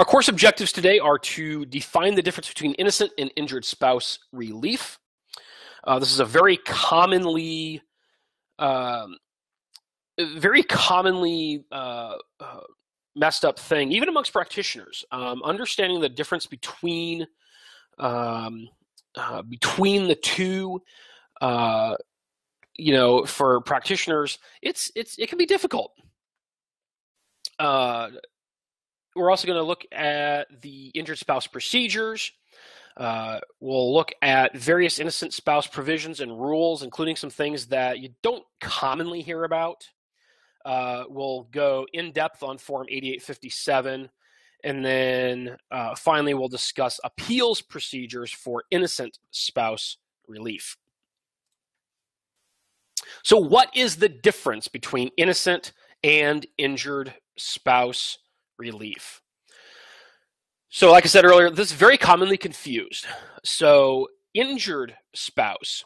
Our course objectives today are to define the difference between innocent and injured spouse relief. Uh, this is a very commonly, um, very commonly uh, uh, messed up thing, even amongst practitioners. Um, understanding the difference between um, uh, between the two, uh, you know, for practitioners, it's it's it can be difficult. Uh, we're also going to look at the injured spouse procedures. Uh, we'll look at various innocent spouse provisions and rules, including some things that you don't commonly hear about. Uh, we'll go in depth on Form 8857. And then uh, finally, we'll discuss appeals procedures for innocent spouse relief. So, what is the difference between innocent and injured spouse relief? So, like I said earlier, this is very commonly confused. So, injured spouse,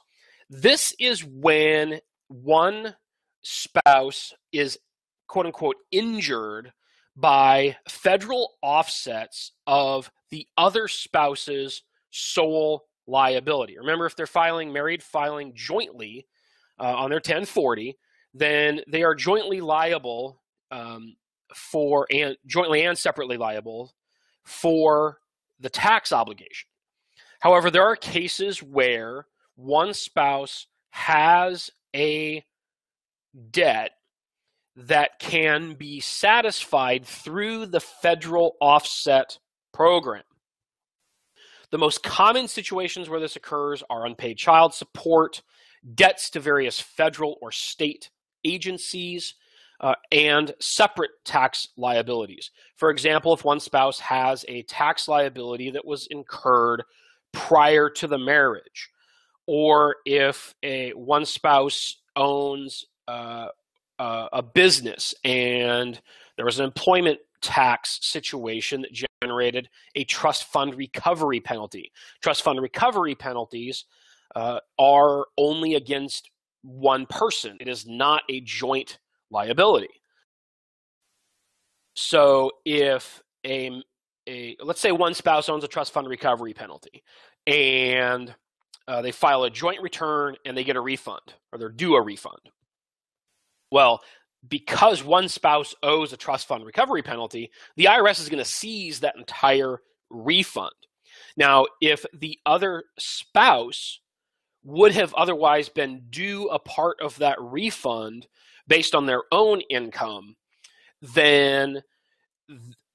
this is when one spouse is quote unquote injured by federal offsets of the other spouse's sole liability. Remember, if they're filing married filing jointly uh, on their 1040, then they are jointly liable um, for and jointly and separately liable for the tax obligation. However, there are cases where one spouse has a debt that can be satisfied through the federal offset program. The most common situations where this occurs are unpaid child support, debts to various federal or state agencies, uh, and separate tax liabilities. For example, if one spouse has a tax liability that was incurred prior to the marriage, or if a one spouse owns uh, uh, a business and there was an employment tax situation that generated a trust fund recovery penalty. Trust fund recovery penalties uh, are only against one person, it is not a joint liability. So if a, a let's say one spouse owns a trust fund recovery penalty and uh, they file a joint return and they get a refund or they're due a refund well, because one spouse owes a trust fund recovery penalty, the IRS is going to seize that entire refund. Now, if the other spouse would have otherwise been due a part of that refund based on their own income, then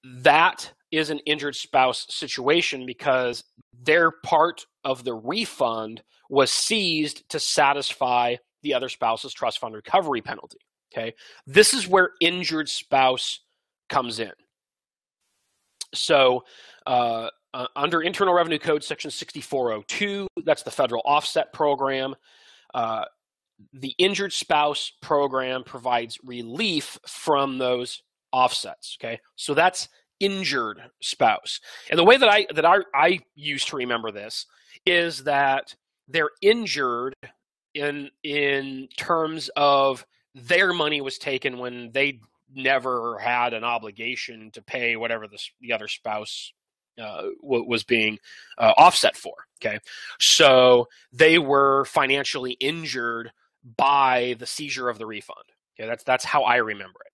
that is an injured spouse situation because their part of the refund was seized to satisfy the other spouse's trust fund recovery penalty. Okay. This is where injured spouse comes in. So, uh, uh, under Internal Revenue Code Section 6402, that's the federal offset program. Uh, the injured spouse program provides relief from those offsets. Okay, so that's injured spouse. And the way that I that I, I used to remember this is that they're injured in in terms of their money was taken when they never had an obligation to pay whatever the, the other spouse uh, was being uh, offset for. Okay, so they were financially injured by the seizure of the refund. Okay, that's that's how I remember it.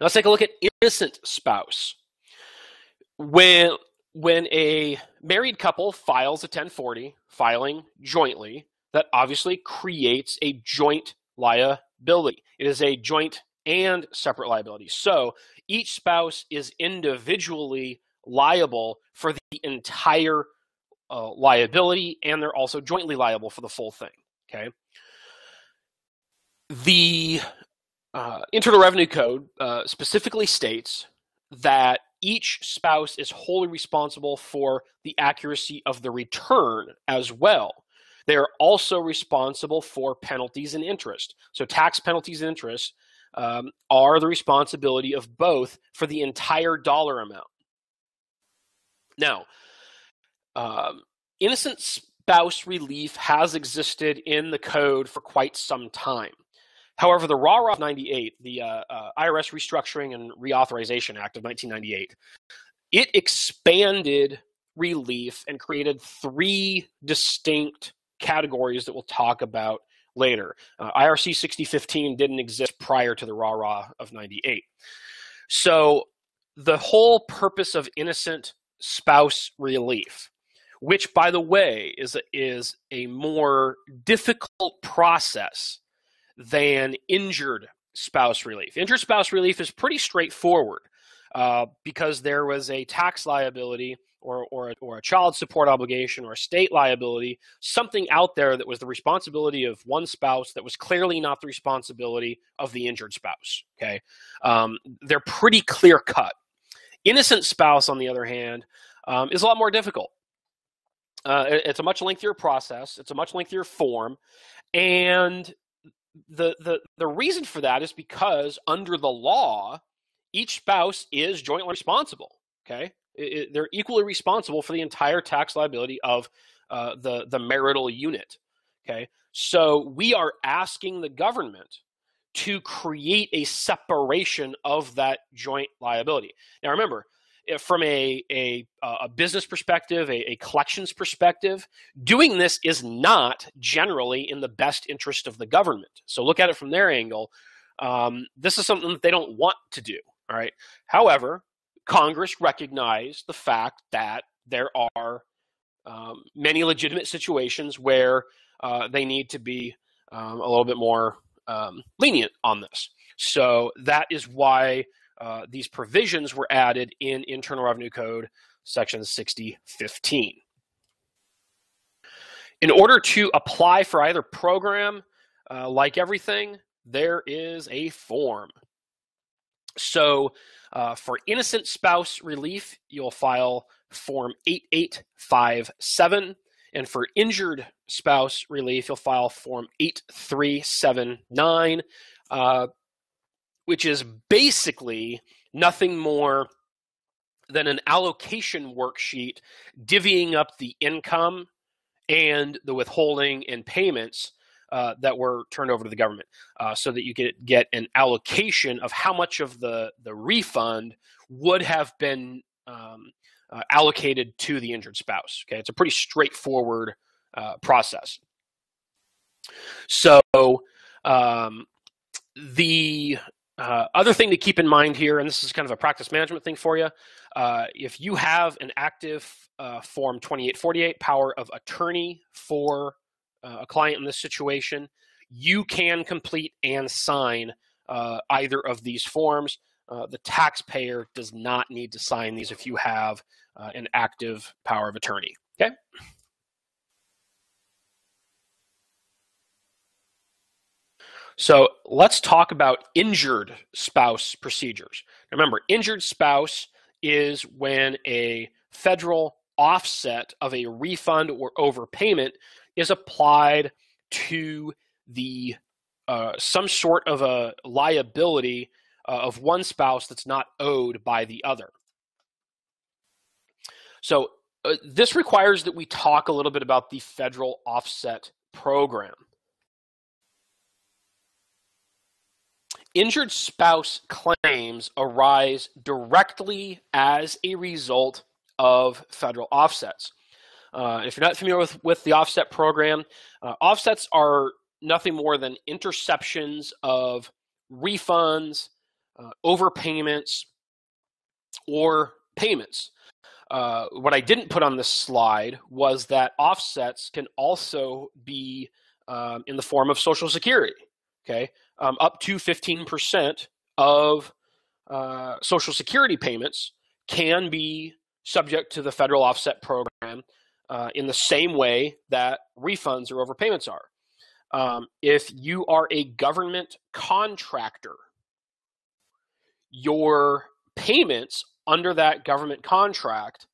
Now let's take a look at innocent spouse. When when a married couple files a 1040, filing jointly, that obviously creates a joint liability. It is a joint and separate liability. So each spouse is individually liable for the entire uh, liability, and they're also jointly liable for the full thing. Okay. The uh, Internal Revenue Code uh, specifically states that each spouse is wholly responsible for the accuracy of the return as well. They are also responsible for penalties and interest. So, tax penalties and interest um, are the responsibility of both for the entire dollar amount. Now, um, innocent spouse relief has existed in the code for quite some time. However, the RARA of 98, the uh, uh, IRS Restructuring and Reauthorization Act of 1998, it expanded relief and created three distinct categories that we'll talk about later. Uh, IRC 6015 didn't exist prior to the RARA of 98. So the whole purpose of innocent spouse relief, which by the way is is a more difficult process than injured spouse relief. Injured spouse relief is pretty straightforward uh, because there was a tax liability or, or, or a child support obligation or a state liability, something out there that was the responsibility of one spouse that was clearly not the responsibility of the injured spouse. Okay. Um, they're pretty clear cut. Innocent spouse, on the other hand, um, is a lot more difficult. Uh, it's a much lengthier process. It's a much lengthier form, and the the the reason for that is because under the law, each spouse is jointly responsible. Okay, it, they're equally responsible for the entire tax liability of uh, the the marital unit. Okay, so we are asking the government to create a separation of that joint liability. Now, remember, from a, a, a business perspective, a, a, collections perspective, doing this is not generally in the best interest of the government. So look at it from their angle. Um, this is something that they don't want to do. All right. However, Congress recognized the fact that there are um, many legitimate situations where uh, they need to be um, a little bit more um, lenient on this. So that is why uh, these provisions were added in Internal Revenue Code section 6015. In order to apply for either program, uh, like everything, there is a form. So uh, for innocent spouse relief, you'll file Form 8857. And for injured spouse relief, you'll file Form 8379, uh, which is basically nothing more than an allocation worksheet divvying up the income and the withholding and payments uh, that were turned over to the government uh, so that you could get an allocation of how much of the, the refund would have been um, uh, allocated to the injured spouse. Okay, it's a pretty straightforward uh, process. So um, the uh, other thing to keep in mind here, and this is kind of a practice management thing for you, uh, if you have an active uh, Form 2848 power of attorney for uh, a client in this situation, you can complete and sign uh, either of these forms. Uh, the taxpayer does not need to sign these if you have an active power of attorney. Okay. So let's talk about injured spouse procedures. Remember, injured spouse is when a federal offset of a refund or overpayment is applied to the uh, some sort of a liability uh, of one spouse that's not owed by the other. So uh, this requires that we talk a little bit about the federal offset program. Injured spouse claims arise directly as a result of federal offsets. Uh, if you're not familiar with, with the offset program, uh, offsets are nothing more than interceptions of refunds, uh, overpayments, or payments. Uh, what I didn't put on this slide was that offsets can also be um, in the form of Social Security. Okay, um, up to 15% of uh, Social Security payments can be subject to the federal offset program uh, in the same way that refunds or overpayments are. Um, if you are a government contractor, your payments under that government contract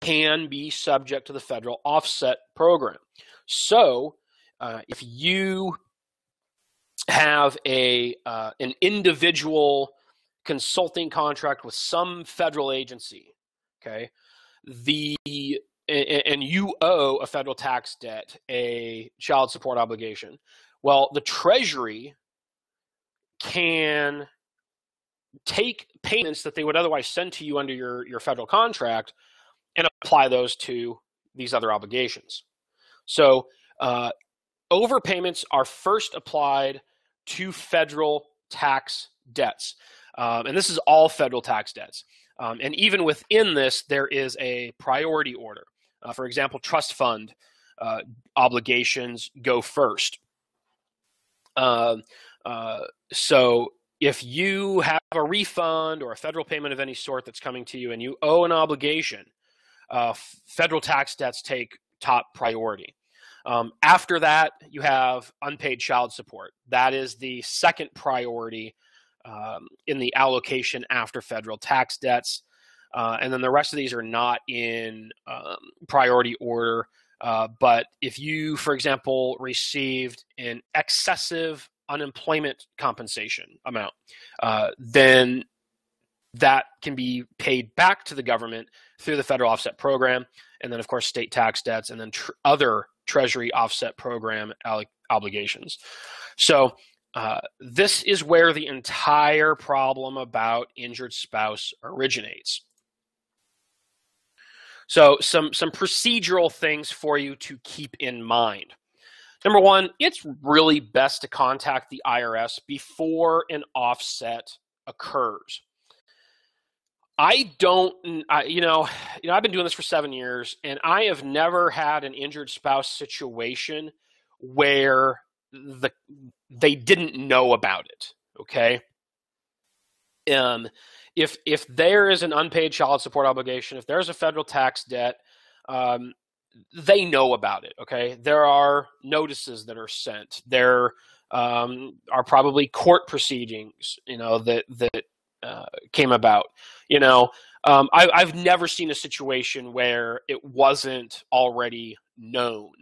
can be subject to the federal offset program. So, uh, if you have a uh, an individual consulting contract with some federal agency, okay, the and you owe a federal tax debt, a child support obligation. Well, the Treasury can take payments that they would otherwise send to you under your, your federal contract and apply those to these other obligations. So uh, overpayments are first applied to federal tax debts. Um, and this is all federal tax debts. Um, and even within this, there is a priority order. Uh, for example, trust fund uh, obligations go first. Uh, uh, so if you have a refund or a federal payment of any sort that's coming to you and you owe an obligation, uh, federal tax debts take top priority. Um, after that, you have unpaid child support. That is the second priority um, in the allocation after federal tax debts. Uh, and then the rest of these are not in um, priority order. Uh, but if you, for example, received an excessive unemployment compensation amount, uh, then that can be paid back to the government through the federal offset program, and then of course state tax debts, and then tr- other Treasury offset program obligations. So uh, this is where the entire problem about injured spouse originates. So some some procedural things for you to keep in mind. Number one, it's really best to contact the IRS before an offset occurs. I don't, I, you know, you know, I've been doing this for seven years, and I have never had an injured spouse situation where the they didn't know about it. Okay. Um, if if there is an unpaid child support obligation, if there's a federal tax debt, um, they know about it. Okay, there are notices that are sent. There um, are probably court proceedings, you know, that that uh, came about. You know, um, I, I've never seen a situation where it wasn't already known.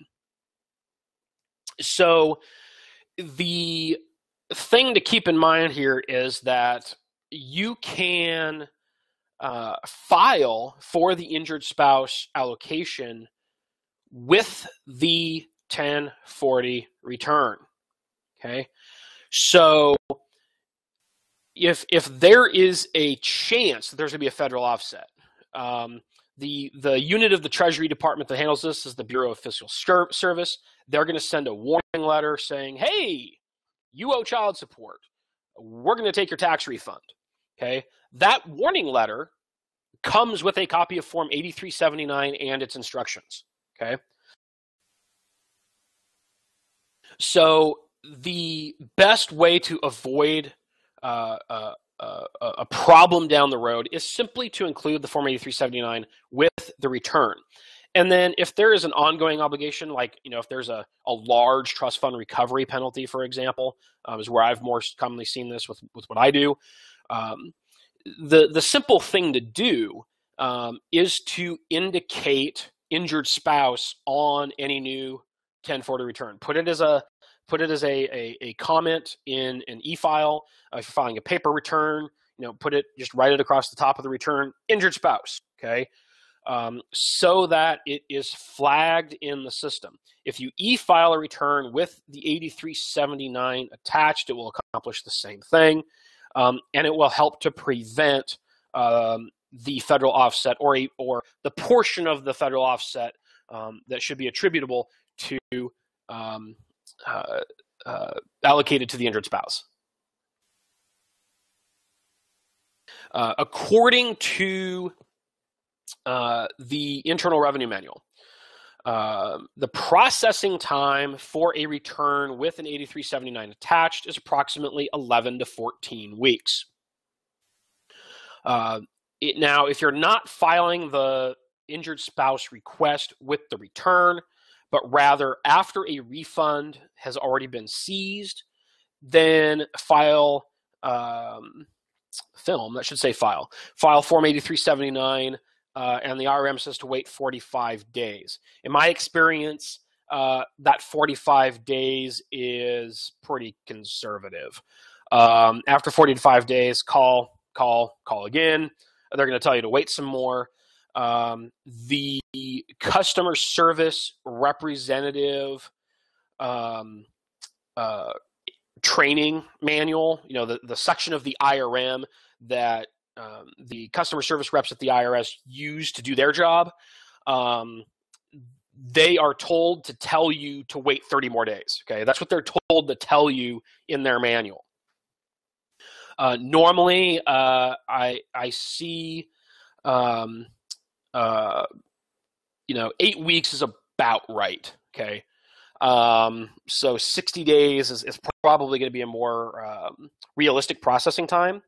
So the thing to keep in mind here is that you can uh, file for the injured spouse allocation with the 1040 return. Okay. So if if there is a chance that there's going to be a federal offset, um, the the unit of the Treasury Department that handles this is the Bureau of Fiscal Service. They're going to send a warning letter saying, "Hey, you owe child support. We're going to take your tax refund." Okay, that warning letter comes with a copy of Form 8379 and its instructions. Okay, so the best way to avoid uh, uh, uh, a problem down the road is simply to include the Form 8379 with the return. And then if there is an ongoing obligation, like you know, if there's a, a large trust fund recovery penalty, for example, um, is where I've more commonly seen this with, with what I do. Um, the the simple thing to do um, is to indicate injured spouse on any new 1040 return. Put it as a put it as a, a, a comment in an e-file. Uh, if you're filing a paper return, you know, put it, just write it across the top of the return, injured spouse, okay? Um, so that it is flagged in the system. If you e-file a return with the 8379 attached, it will accomplish the same thing, um, and it will help to prevent um, the federal offset or a, or the portion of the federal offset um, that should be attributable to um, uh, uh, allocated to the injured spouse. Uh, according to uh, the Internal Revenue Manual, uh, the processing time for a return with an 8379 attached is approximately 11 to 14 weeks. It, now, if you're not filing the injured spouse request with the return, but rather after a refund has already been seized, then file um, film, that should say file, file Form 8379, uh, and the IRM says to wait 45 days. In my experience, uh, that 45 days is pretty conservative. Um, after 45 days, call, call, call again. They're going to tell you to wait some more um, the customer service representative um, uh, training manual, you know, the, the section of the IRM that um, the customer service reps at the IRS use to do their job, um, they are told to tell you to wait 30 more days. Okay, that's what they're told to tell you in their manual. Uh, normally, uh, I I see, um, uh, you know, eight weeks is about right. Okay, um, so 60 days is, is probably going to be a more um, realistic processing time.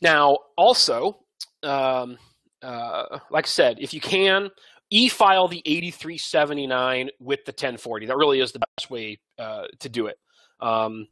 Now, also, um, uh, like I said, if you can, e-file the 8379 with the 1040. That really is the best way uh, to do it. Um,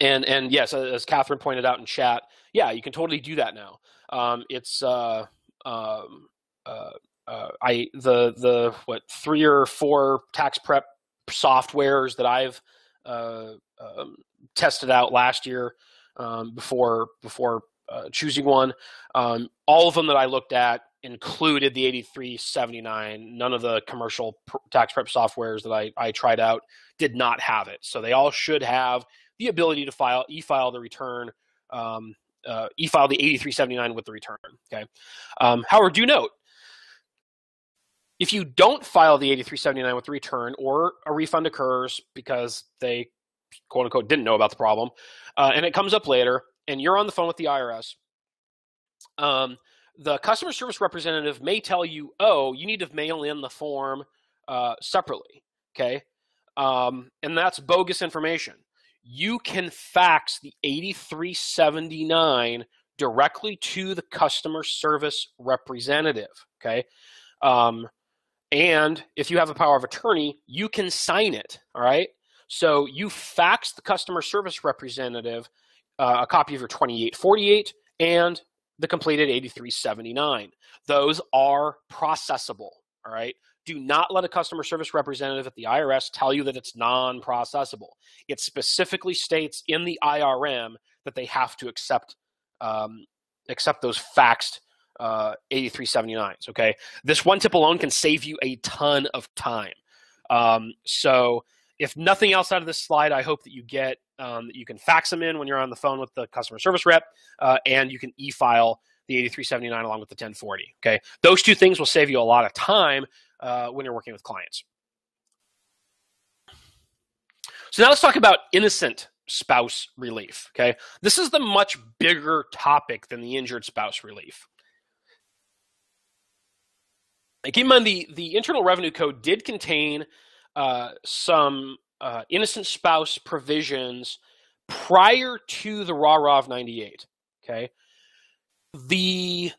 and and yes, as Catherine pointed out in chat, yeah, you can totally do that now. Um, it's uh, um, uh, uh, I the the what three or four tax prep softwares that I've uh, um, tested out last year um, before before uh, choosing one. Um, all of them that I looked at included the 8379. None of the commercial pr- tax prep softwares that I, I tried out did not have it. So they all should have the ability to file e-file the return, um, uh, e-file the 8379 with the return. Okay. Um, however, do note if you don't file the 8379 with the return or a refund occurs because they quote unquote didn't know about the problem uh, and it comes up later and you're on the phone with the IRS, um, the customer service representative may tell you, oh, you need to mail in the form uh, separately. Okay. Um, and that's bogus information. You can fax the 8379 directly to the customer service representative. Okay. Um, and if you have a power of attorney, you can sign it. All right. So you fax the customer service representative uh, a copy of your 2848 and the completed 8379. Those are processable. All right. Do not let a customer service representative at the IRS tell you that it's non processable. It specifically states in the IRM that they have to accept um, accept those faxed uh, 8379s. Okay. This one tip alone can save you a ton of time. Um, so, if nothing else out of this slide, I hope that you get um, that you can fax them in when you're on the phone with the customer service rep, uh, and you can e-file the 8379 along with the 1040. Okay, those two things will save you a lot of time uh, when you're working with clients. So now let's talk about innocent spouse relief. Okay, this is the much bigger topic than the injured spouse relief. keep in mind the the Internal Revenue Code did contain uh, some uh, innocent spouse provisions prior to the RA RA of 98. Okay. The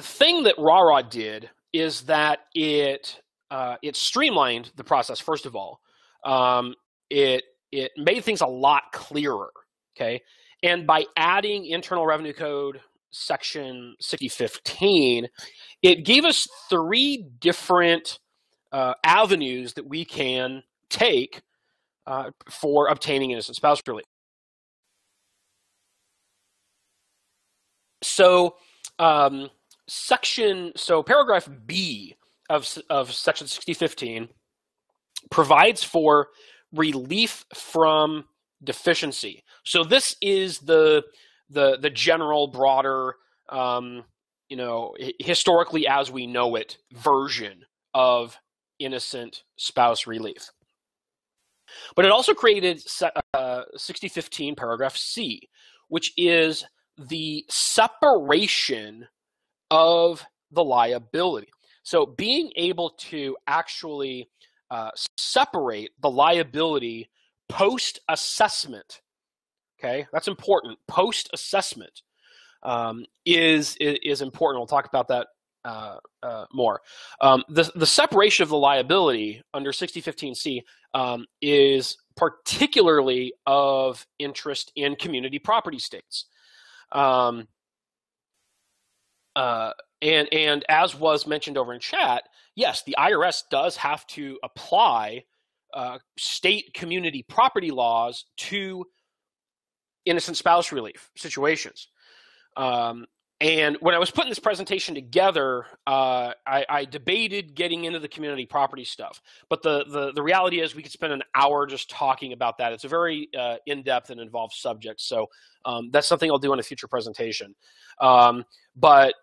thing that RA RA did is that it uh, it streamlined the process. First of all, um, it it made things a lot clearer. Okay, and by adding Internal Revenue Code section 6015, it gave us three different uh, avenues that we can take uh, for obtaining innocent spouse relief. So, um, section, so paragraph B of, of section 6015 provides for relief from deficiency. So this is the the the general broader um, you know historically as we know it version of innocent spouse relief. But it also created uh, 6015 paragraph C, which is the separation of the liability. So being able to actually uh, separate the liability post assessment, okay, that's important. Post assessment um, is, is, is important. We'll talk about that uh, uh, more. Um, the, the separation of the liability under 6015C um, is particularly of interest in community property states. Um, uh, and, and as was mentioned over in chat, yes, the IRS does have to apply uh, state community property laws to innocent spouse relief situations. Um, and when I was putting this presentation together, uh, I, I, debated getting into the community property stuff. But the, the, the reality is, we could spend an hour just talking about that. It's a very uh, in depth and involved subject. So um, that's something I'll do in a future presentation. Um, but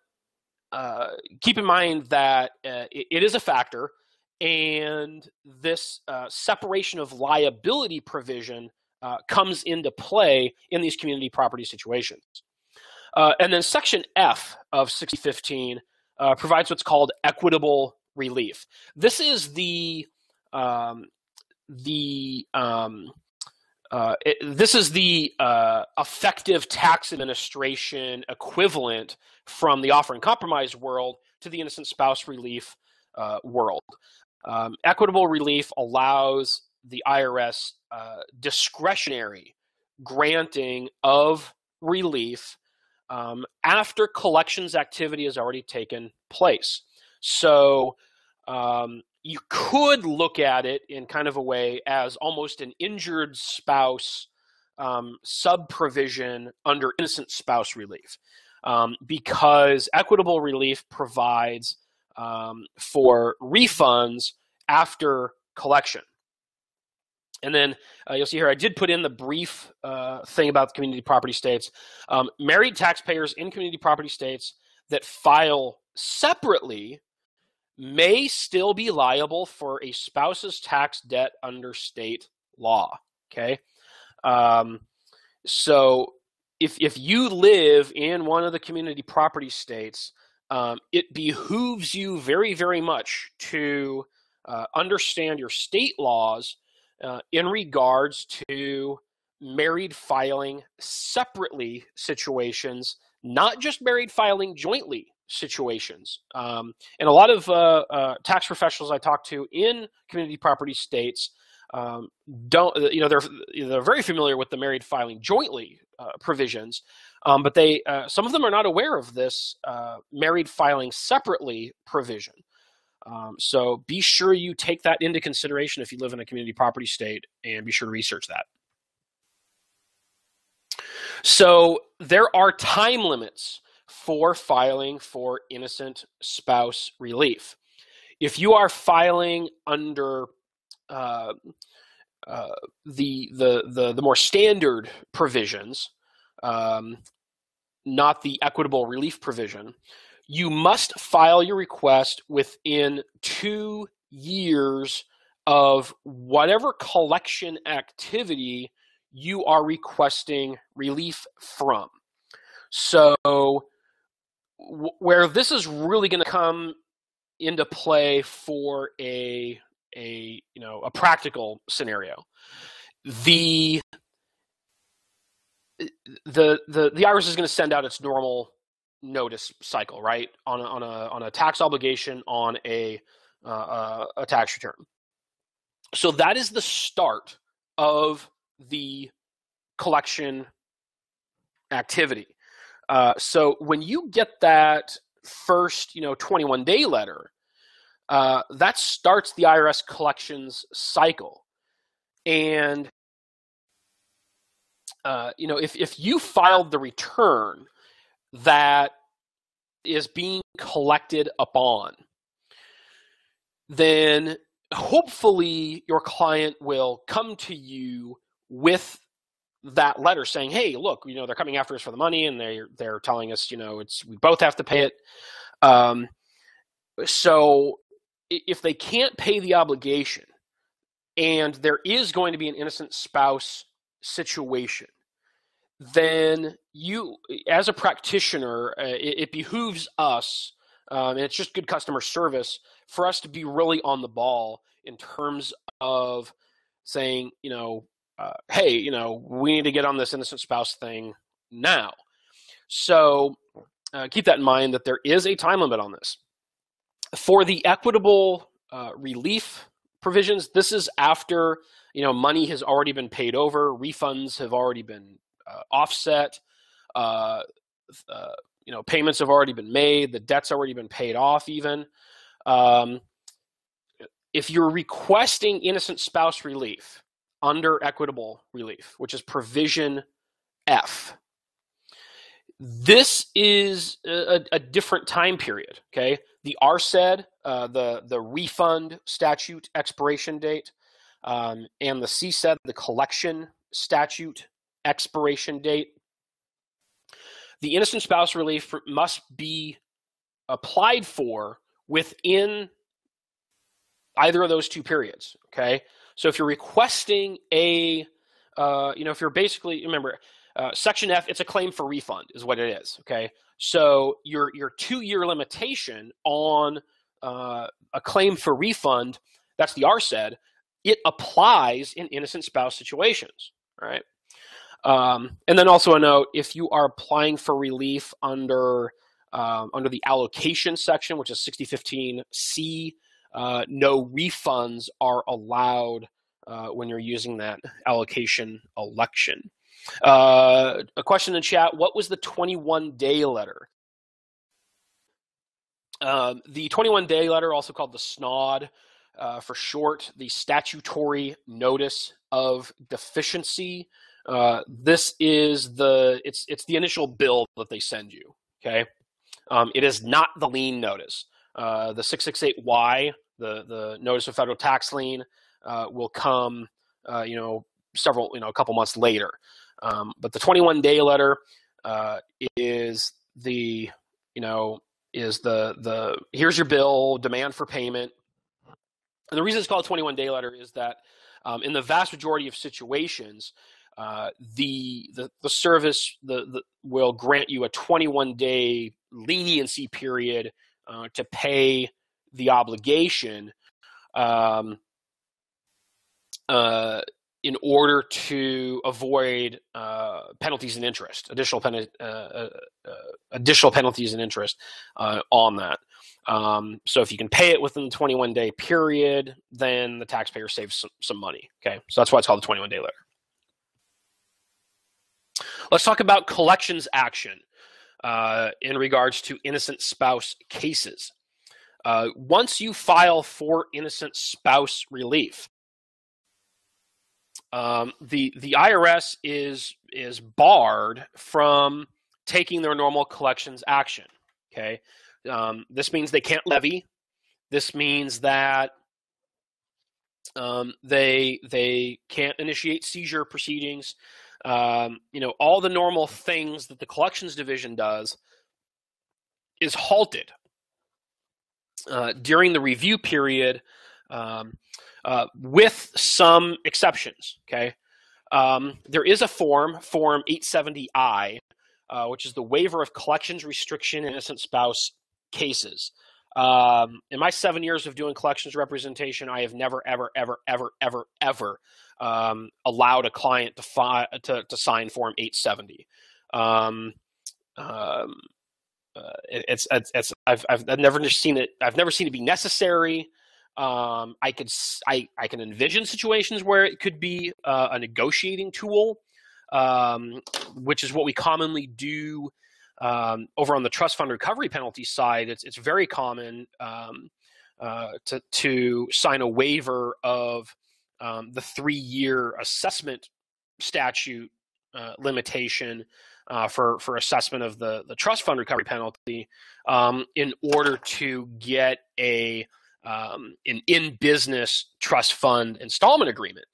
uh, keep in mind that uh, it, it is a factor, and this uh, separation of liability provision uh, comes into play in these community property situations. Uh, and then Section F of 6015 uh, provides what's called equitable relief. This is the um, the um, uh, it, this is the uh, effective tax administration equivalent from the offer and compromise world to the innocent spouse relief uh, world. Um, equitable relief allows the IRS uh, discretionary granting of relief um, after collections activity has already taken place. So um, you could look at it in kind of a way as almost an injured spouse um, sub provision under innocent spouse relief. Um, because equitable relief provides um, for refunds after collection. And then uh, you'll see here, I did put in the brief uh, thing about community property states. Um, married taxpayers in community property states that file separately may still be liable for a spouse's tax debt under state law. Okay. Um, so if, if you live in one of the community property states, um, it behooves you very, very much to uh, understand your state laws uh, in regards to married filing separately situations, not just married filing jointly situations. Um, and a lot of uh, uh, tax professionals I talk to in community property states um, don't, uh, you know, they're they're very familiar with the married filing jointly uh, provisions, um, but they uh, some of them are not aware of this married filing separately provision. Um, so be sure you take that into consideration if you live in a community property state and be sure to research that. So there are time limits for filing for innocent spouse relief. If you are filing under uh, uh, the, the, the, the more standard provisions, um, not the equitable relief provision, you must file your request within two years of whatever collection activity you are requesting relief from. So, where this is really going to come into play for a a you know a practical scenario, the the the the IRS is going to send out its normal notice cycle, right? On a, on a on a tax obligation on a uh, uh, a tax return. So that is the start of the collection activity. Uh, so when you get that first, you know, 21 day letter, uh, that starts the IRS collections cycle. And uh, you know, if if you filed the return that is being collected upon, then hopefully your client will come to you with that letter saying, "Hey, look, you know they're coming after us for the money, and they're they're telling us, you know, it's we both have to pay it." Um, so if they can't pay the obligation, and there is going to be an innocent spouse situation, then you, as a practitioner, uh, it, it, behooves us, um, and it's just good customer service for us to be really on the ball in terms of saying, you know, uh, hey, you know, we need to get on this innocent spouse thing now. So uh, keep that in mind that there is a time limit on this. For the equitable uh, relief provisions, this is after you know money has already been paid over, refunds have already been uh, offset. Uh, uh, you know, payments have already been made. The debt's already been paid off. Even um, if you're requesting innocent spouse relief under equitable relief, which is provision F, this is a, a, different time period. Okay, the RSED, uh, the the refund statute expiration date, um, and the CSED, the collection statute expiration date. The innocent spouse relief must be applied for within either of those two periods. Okay, so if you're requesting a, uh, you know, if you're basically remember uh, Section F, it's a claim for refund, is what it is. Okay, so your your two year limitation on uh, a claim for refund, that's the RSED, it applies in innocent spouse situations. Right, um, and then also a note: if you are applying for relief under um, under the allocation section, which is 6015C, uh, no refunds are allowed uh, when you're using that allocation election. Uh, a question in chat What was the 21 day letter? Um, the 21 day letter, also called the SNOD uh, for short, the statutory notice of deficiency. Uh, this is the it's it's the initial bill that they send you. Okay, um, it is not the lien notice. Uh, the 668Y, the the notice of federal tax lien, uh, will come, uh, you know, several, you know, a couple months later. Um, but the 21 day letter uh, is the, you know, is the the here's your bill, demand for payment. And the reason it's called a 21 day letter is that um, in the vast majority of situations, uh, the, the the service the, the will grant you a 21 day leniency period uh, to pay the obligation um, uh, in order to avoid uh, penalties and interest, additional, pen- uh, uh, additional penalties and interest on that. Um, so if you can pay it within the 21 day period, then the taxpayer saves some, some money. Okay, so that's why it's called the 21 day letter. Let's talk about collections action uh, in regards to innocent spouse cases. Uh, once you file for innocent spouse relief, um, the the IRS is is barred from taking their normal collections action. Okay, um, this means they can't levy. This means that um, they they can't initiate seizure proceedings. Um, you know, all the normal things that the collections division does is halted uh, during the review period, um, uh, with some exceptions. Okay, um, there is a form, Form 870I, uh, which is the waiver of collections restriction innocent spouse cases. Um, in my seven years of doing collections representation, I have never, ever, ever, ever, ever, ever um, allowed a client to, fi- to, to sign Form 870. Um, um, uh, it, it's, it's, it's I've, I've, I've never seen it. I've never seen it be necessary. Um, I could I, I can envision situations where it could be uh, a negotiating tool, um, which is what we commonly do um, over on the trust fund recovery penalty side. It's it's very common um, uh, to to sign a waiver of um, the three year assessment statute uh, limitation uh, for for assessment of the the trust fund recovery penalty um, in order to get a um, an in business trust fund installment agreement.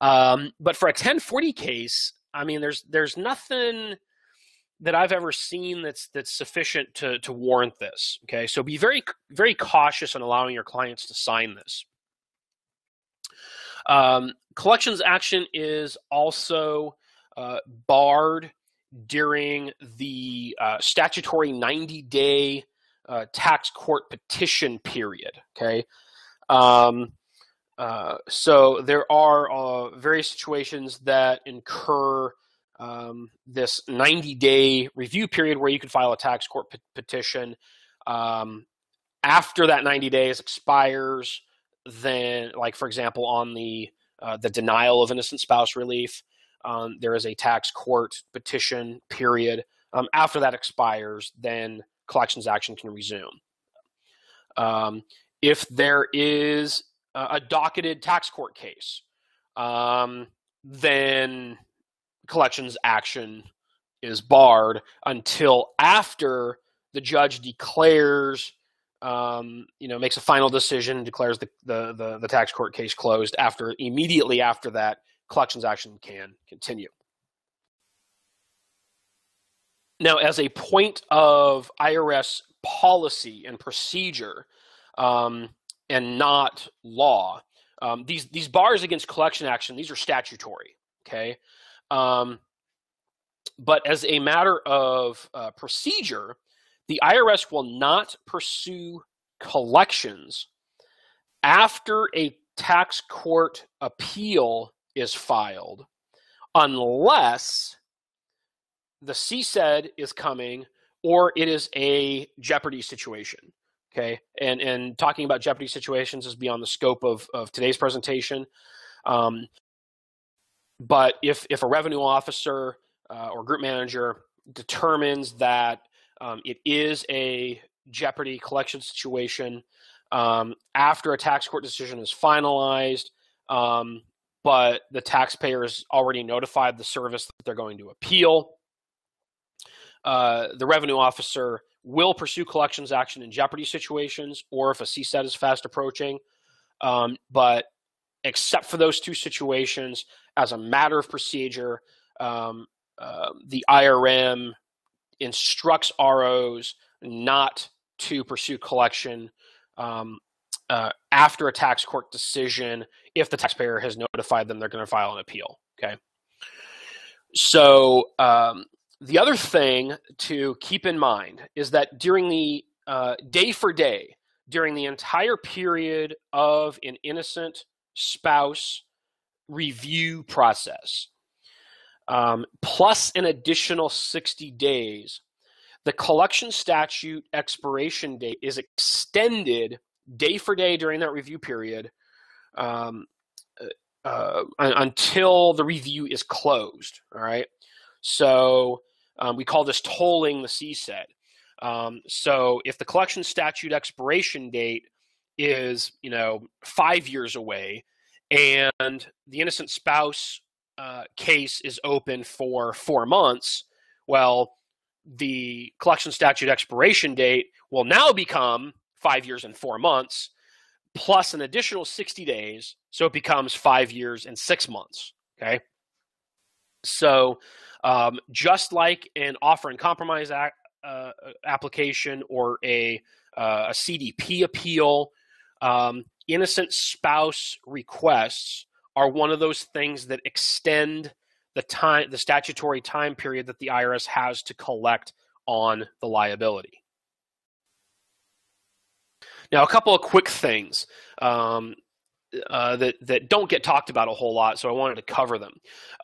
Um, but for a 1040 case, I mean, there's there's nothing that I've ever seen that's that's sufficient to to warrant this. Okay, so be very very cautious in allowing your clients to sign this. Um, collections action is also uh, barred during the uh, statutory 90 day uh, tax court petition period. Okay. Um, uh, so there are uh, various situations that incur um, this 90 day review period where you can file a tax court pe- petition. Um, after that 90 days expires, then, like for example, on the uh, the denial of innocent spouse relief, um, there is a tax court petition period. Um, after that expires, then collections action can resume. Um, if there is a docketed tax court case, um, then collections action is barred until after the judge declares um, you know makes a final decision declares the, the, the the tax court case closed after immediately after that collections action can continue. Now as a point of irs policy and procedure um, and not law um, these these bars against collection action these are statutory okay um, but as a matter of uh, procedure the IRS will not pursue collections after a tax court appeal is filed unless the CSED is coming or it is a jeopardy situation. Okay, and and talking about jeopardy situations is beyond the scope of of today's presentation. Um, but if if a revenue officer uh, or group manager determines that um, it is a jeopardy collection situation um, after a tax court decision is finalized, um, but the taxpayer has already notified the service that they're going to appeal. Uh, the revenue officer will pursue collections action in jeopardy situations or if a CSED is fast approaching. Um, but except for those two situations, as a matter of procedure, um, uh, the IRM instructs ROs not to pursue collection um, uh, after a tax court decision if the taxpayer has notified them they're going to file an appeal. Okay. So um, the other thing to keep in mind is that during the uh, day for day, during the entire period of an innocent spouse review process, um, plus an additional 60 days, the collection statute expiration date is extended day for day during that review period um, uh, uh until the review is closed. All right. So um, we call this tolling the CSED. Um, so if the collection statute expiration date is, you know, five years away and the innocent spouse uh, case is open for four months, well, the collection statute expiration date will now become five years and four months, plus an additional 60 days. So it becomes five years and six months. Okay. So um, just like an offer and compromise act, uh, application or a, uh, a CDP appeal, um, innocent spouse requests are one of those things that extend the time the statutory time period that the IRS has to collect on the liability. Now, a couple of quick things um, uh, that that don't get talked about a whole lot, so I wanted to cover them.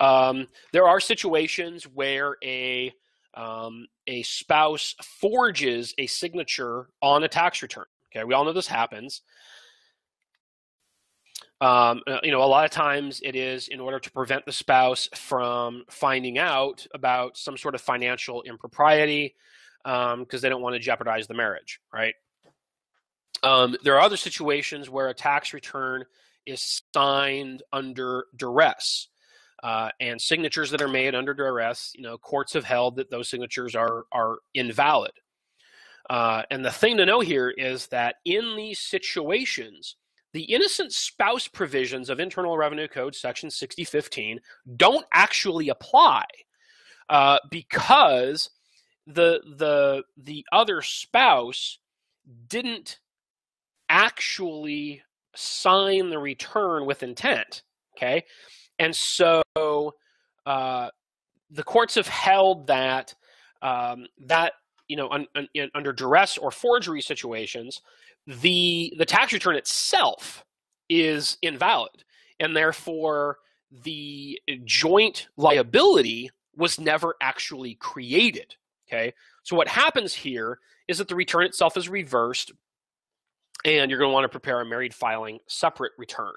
Um, there are situations where a um, a spouse forges a signature on a tax return. Okay, we all know this happens. Um, uh, you know, a lot of times it is in order to prevent the spouse from finding out about some sort of financial impropriety because um, they don't want to jeopardize the marriage, right? Um, there are other situations where a tax return is signed under duress. Uh, and signatures that are made under duress, you know, courts have held that those signatures are are invalid. Uh, and the thing to know here is that in these situations, the innocent spouse provisions of Internal Revenue Code Section 6015 don't actually apply uh, because the the the other spouse didn't actually sign the return with intent. Okay, and so uh, the courts have held that um, that you know un, un, under duress or forgery situations the the tax return itself is invalid. And therefore the joint liability was never actually created okay? So what happens here is that the return itself is reversed and you're going to want to prepare a married filing separate return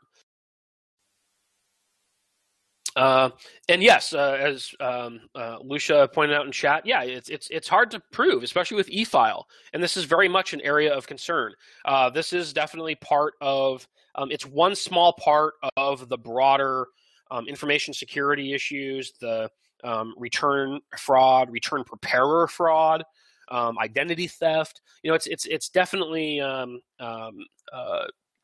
uh, and yes, uh, as um, uh, Lucia pointed out in chat, yeah, it's it's it's hard to prove, especially with e-file, and this is very much an area of concern. Uh, this is definitely part of um, it's one small part of the broader um, information security issues, the um, return fraud, return preparer fraud, um, identity theft. You know, it's it's it's definitely um, uh,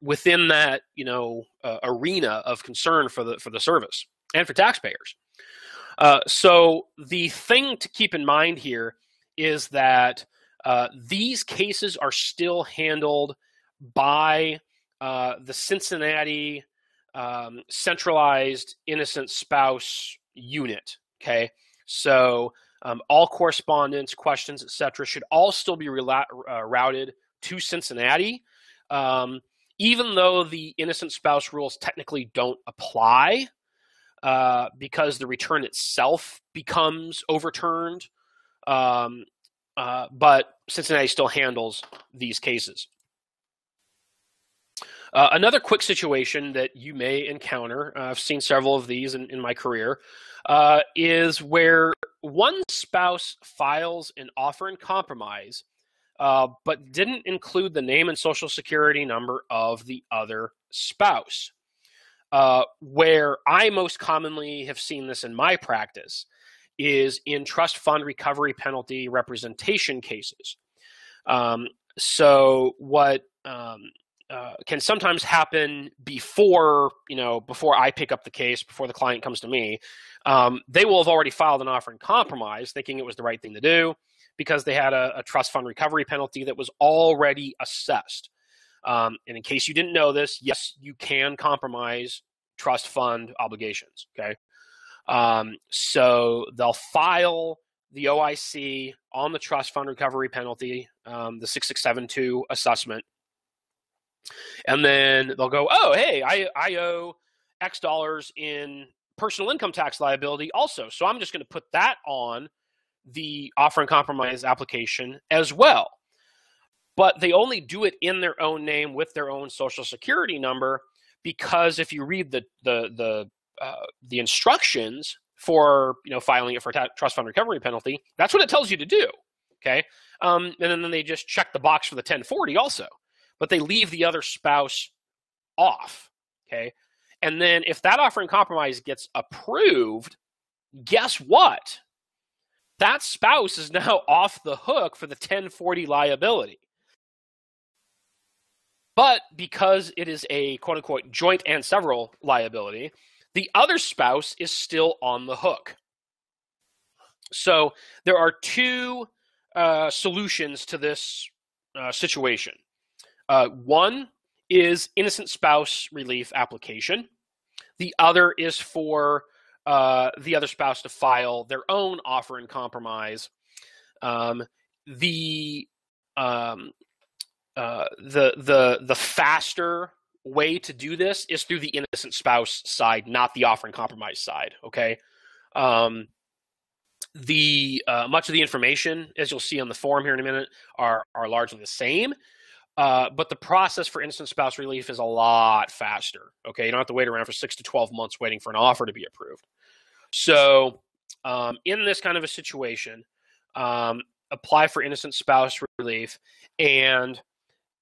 within that you know uh, arena of concern for the for the service and for taxpayers. Uh, so the thing to keep in mind here is that uh, these cases are still handled by uh, the Cincinnati um, centralized innocent spouse unit. Okay, so um, all correspondence, questions, etc., should all still be rela- uh, routed to Cincinnati, um, even though the innocent spouse rules technically don't apply uh, because the return itself becomes overturned. Um, uh, but Cincinnati still handles these cases. Uh, another quick situation that you may encounter, uh, I've seen several of these in, in my career, uh, is where one spouse files an offer and compromise, uh, but didn't include the name and social security number of the other spouse. Uh, where I most commonly have seen this in my practice is in trust fund recovery penalty representation cases. Um, so, what um, uh, can sometimes happen before you know before I pick up the case before the client comes to me. Um, they will have already filed an offer in compromise, thinking it was the right thing to do because they had a, a trust fund recovery penalty that was already assessed. Um, and in case you didn't know this, yes, you can compromise trust fund obligations. Okay, um, so they'll file the OIC on the trust fund recovery penalty, um, the 6672 assessment and then they'll go, oh, hey, I, I owe X dollars in personal income tax liability also. So I'm just going to put that on the offer and compromise application as well. But they only do it in their own name with their own social security number because if you read the the the uh, the instructions for you know filing it for trust fund recovery penalty, that's what it tells you to do. Okay, um, and then they just check the box for the 1040 also but they leave the other spouse off. Okay. And then if that offer in compromise gets approved, guess what? That spouse is now off the hook for the 1040 liability. But because it is a quote unquote joint and several liability, the other spouse is still on the hook. So there are two uh, solutions to this uh, situation. Uh, one is innocent spouse relief application. The other is for uh, the other spouse to file their own offer and compromise. Um, the um, uh, the the the faster way to do this is through the innocent spouse side, not the offer in compromise side. Okay. Um, the uh, much of the information, as you'll see on the forum here in a minute, are are largely the same. Uh, but the process for innocent spouse relief is a lot faster. Okay, you don't have to wait around for six to twelve months waiting for an offer to be approved. So, um, in this kind of a situation, um, apply for innocent spouse relief, and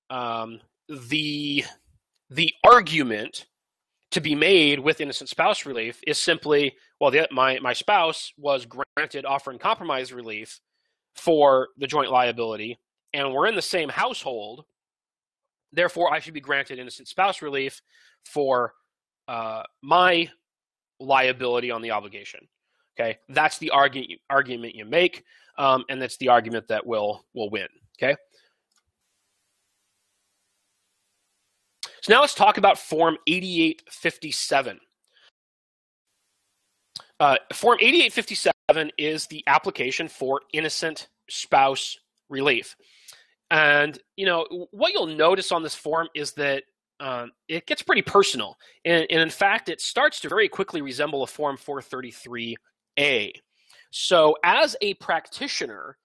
um, the the argument to be made with innocent spouse relief is simply, well, the, my my spouse was granted offer and compromise relief for the joint liability, and we're in the same household Therefore, I should be granted innocent spouse relief for uh, my liability on the obligation. Okay, that's the argument argument you make, um, and that's the argument that will will win. Okay. So now let's talk about Form 8857. Uh, Form 8857 is the application for innocent spouse relief. And you know what you'll notice on this form is that um, it gets pretty personal, and, and in fact, it starts to very quickly resemble a Form 433A. So, as a practitioner,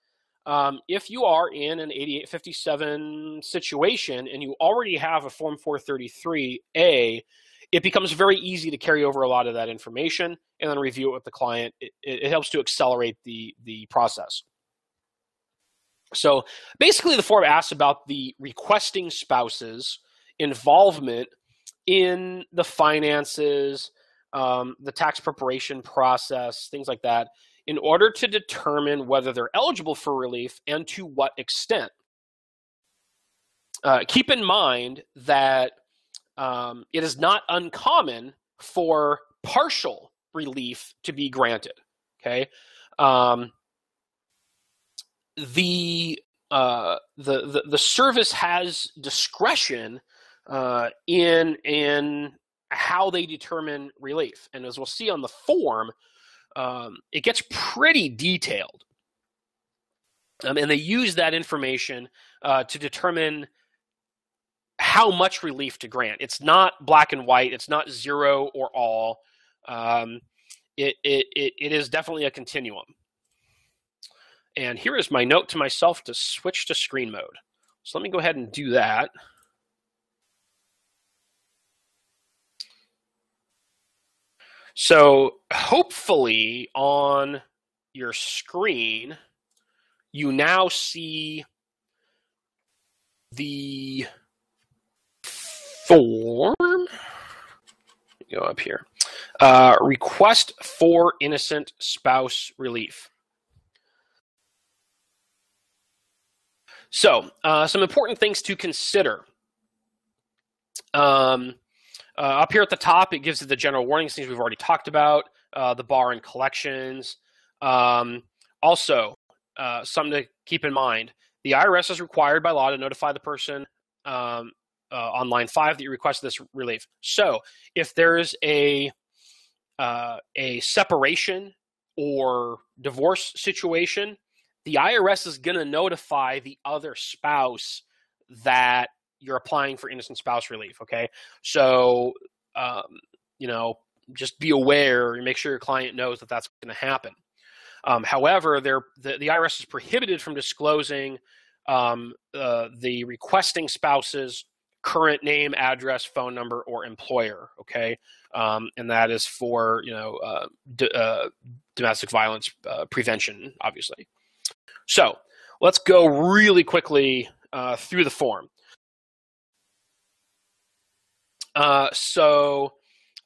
um, if you are in an 8857 situation and you already have a Form 433A, it becomes very easy to carry over a lot of that information and then review it with the client. It, it helps to accelerate the the process. So basically, the form asks about the requesting spouse's involvement in the finances um, the tax preparation process, things like that, in order to determine whether they're eligible for relief and to what extent. Uh, keep in mind that um, it is not uncommon for partial relief to be granted. Okay, um, the, uh, the the the service has discretion uh, in in how they determine relief, and as we'll see on the form, um, it gets pretty detailed. Um, and they use that information uh, to determine how much relief to grant. It's not black and white. It's not zero or all. Um, it, it, it, it is definitely a continuum. And here is my note to myself to switch to screen mode. So let me go ahead and do that. So hopefully on your screen, you now see the form. Go up here. Uh, request for innocent spouse relief. So, uh, some important things to consider. Um, uh, up here at the top, it gives you the general warnings, things we've already talked about, uh, the bar and collections. Um, also, uh, something to keep in mind the IRS is required by law to notify the person um, uh, on line five that you requested this relief. So, if there's a uh, a separation or divorce situation, the IRS is going to notify the other spouse that you're applying for innocent spouse relief. Okay, so um, you know just be aware and make sure your client knows that that's going to happen. Um, however, the, the IRS is prohibited from disclosing um, uh, the requesting spouse's current name, address, phone number, or employer. Okay, um, and that is for you know uh, d- uh, domestic violence uh, prevention, obviously. So let's go really quickly uh, through the form. Uh, so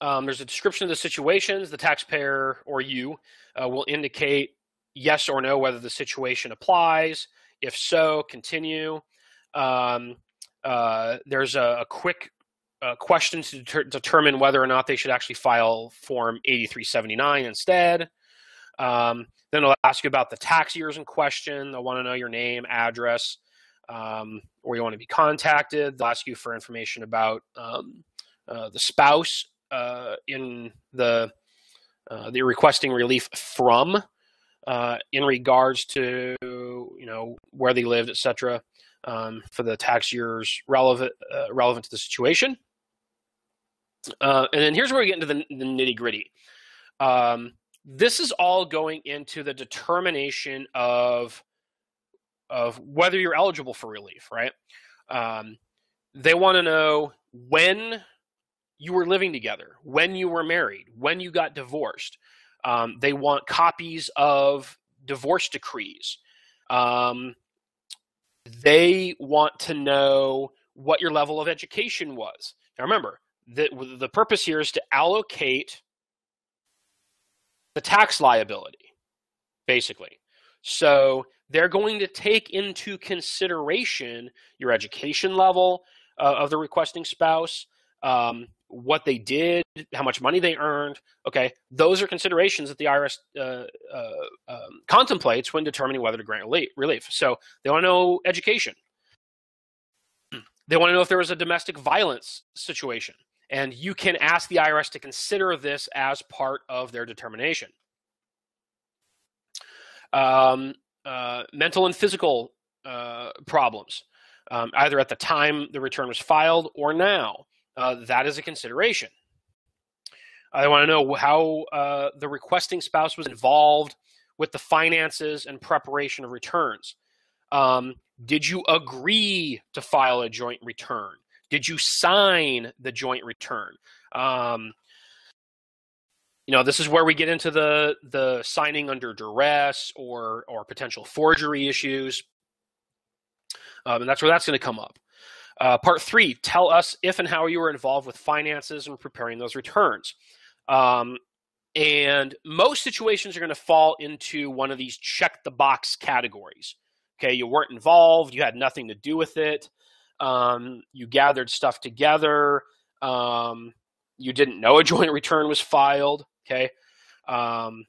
um, there's a description of the situations. The taxpayer or you uh, will indicate yes or no whether the situation applies. If so, continue. Um, uh, there's a, a quick uh, question to deter- determine whether or not they should actually file Form 8379 instead. Um, then they'll ask you about the tax years in question. They'll want to know your name, address, um, where you want to be contacted. They'll ask you for information about um, uh, the spouse uh, in the uh, the requesting relief from in regards to you know where they lived, etc. Um, for the tax years relevant relevant to the situation. and then here's where we get into the, the nitty gritty. Um, this is all going into the determination of of whether you're eligible for relief, right? Um, they want to know when you were living together, when you were married, when you got divorced. Um, they want copies of divorce decrees. Um, they want to know what your level of education was. Now, remember, the, the purpose here is to allocate the tax liability, basically. So they're going to take into consideration your education level uh, of the requesting spouse, um, what they did, how much money they earned. Okay, those are considerations that the IRS uh, uh, um, contemplates when determining whether to grant relief. So they want to know education. They want to know if there was a domestic violence situation. And you can ask the IRS to consider this as part of their determination. Um, uh, mental and physical uh, problems, um, either at the time the return was filed or now uh, that is a consideration. I want to know how uh, the requesting spouse was involved with the finances and preparation of returns. Um, did you agree to file a joint return? Did you sign the joint return? Um, you know, this is where we get into the the signing under duress or or potential forgery issues, um, and that's where that's going to come up. Uh, part three, tell us if and how you were involved with finances and preparing those returns. Um, and most situations are going to fall into one of these check the box categories. Okay, you weren't involved, you had nothing to do with it, um, you gathered stuff together, um, you didn't know a joint return was filed. Okay, um,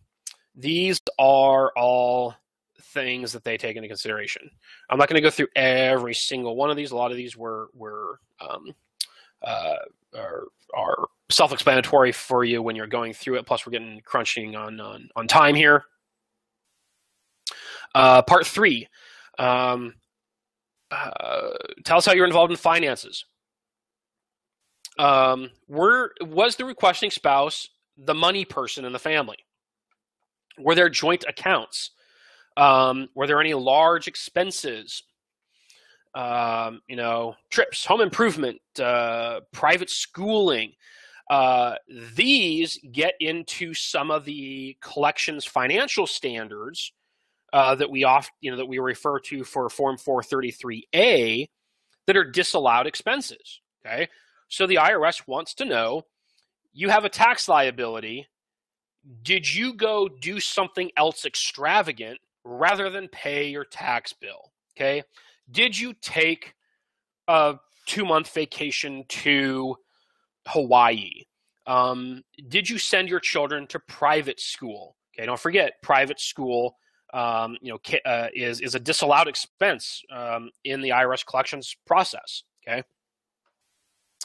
these are all things that they take into consideration. I'm not going to go through every single one of these. A lot of these were were um, uh, are, are self-explanatory for you when you're going through it. Plus, we're getting crunching on on, on time here. Uh, part three. Um, uh, tell us how you're involved in finances. Um, were was the requesting spouse the money person in the family? Were there joint accounts? Um, were there any large expenses? Um, you know, trips, home improvement, uh, private schooling. Uh, these get into some of the collections financial standards uh, that we off, you know, that we refer to for Form 433A that are disallowed expenses. Okay, so the IRS wants to know you have a tax liability. Did you go do something else extravagant rather than pay your tax bill? Okay. Did you take a two month vacation to Hawaii? Um, did you send your children to private school? Okay, don't forget private school. Um, you know, uh, is is a disallowed expense um, in the IRS collections process. Okay.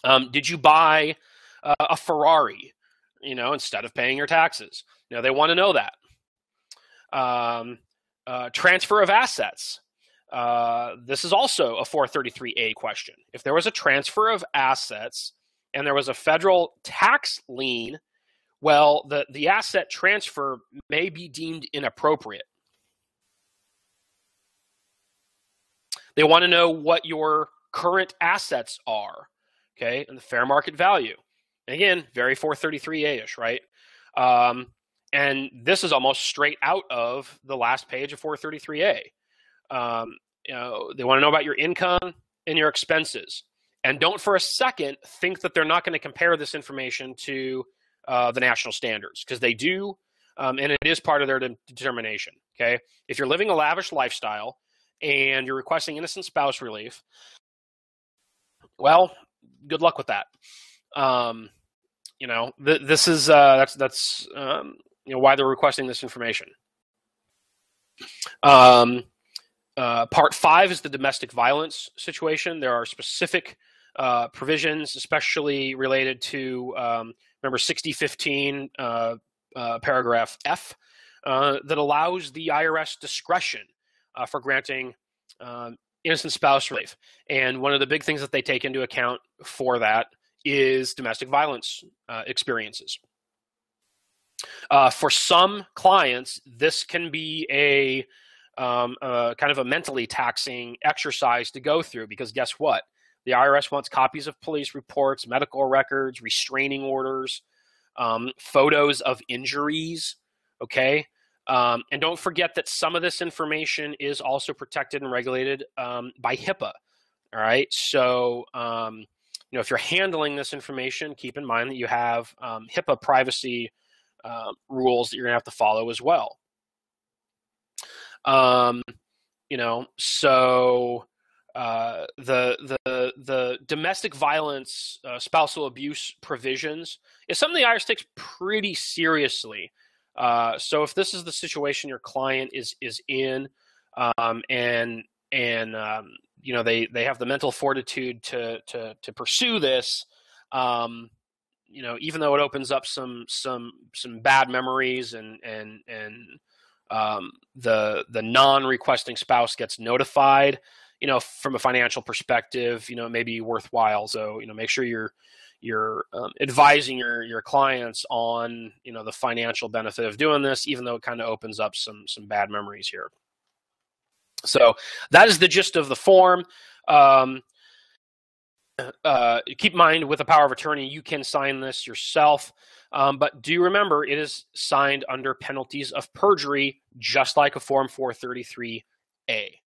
Um, did you buy uh, a Ferrari? You know, instead of paying your taxes. You know, they want to know that. Uh, transfer of assets. Uh, this is also a 433A question. If there was a transfer of assets and there was a federal tax lien, well, the, the asset transfer may be deemed inappropriate. They want to know what your current assets are, okay, and the fair market value. Again, very 433A ish, right? Um, and this is almost straight out of the last page of 433A. Um, you know, they want to know about your income and your expenses. And don't for a second think that they're not going to compare this information to uh, the national standards because they do, um, and it is part of their de- determination. Okay, if you're living a lavish lifestyle and you're requesting innocent spouse relief, well, good luck with that. Um, you know, th- this is uh, that's that's um, you know why they're requesting this information. Um, uh, part five is the domestic violence situation. There are specific uh, provisions, especially related to um, remember 6015 uh, uh, paragraph F, uh, that allows the IRS discretion uh, for granting um, innocent spouse relief. And one of the big things that they take into account for that is domestic violence experiences. Uh, for some clients, this can be a um, uh, kind of a mentally taxing exercise to go through because guess what? The IRS wants copies of police reports, medical records, restraining orders, um, photos of injuries. Okay. Um, and don't forget that some of this information is also protected and regulated um, by HIPAA. All right. So, um, you know, if you're handling this information, keep in mind that you have um, HIPAA privacy uh, rules that you're gonna have to follow as well. Um, you know, so uh, the the the domestic violence, uh, spousal abuse provisions is something the IRS takes pretty seriously. Uh, so if this is the situation your client is is in, um, and and um, you know they they have the mental fortitude to to to pursue this, um, you know, even though it opens up some some some bad memories and and and um, the the non-requesting spouse gets notified, you know, from a financial perspective, you know, it may be worthwhile. So you know, make sure you're you're um, advising your your clients on you know the financial benefit of doing this, even though it kind of opens up some some bad memories here. So that is the gist of the form. Um, uh, keep in mind with a power of attorney, you can sign this yourself. Um, but do you remember, it is signed under penalties of perjury, just like a Form 433A.